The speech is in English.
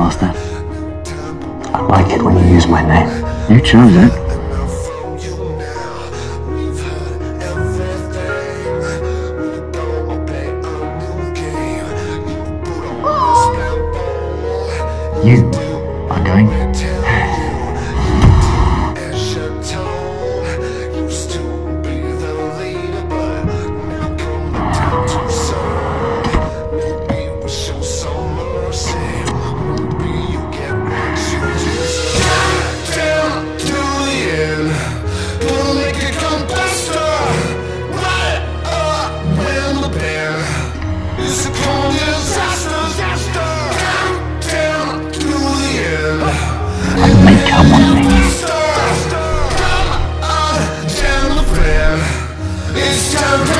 Master. I like it when you use my name. You chose it. You are going history.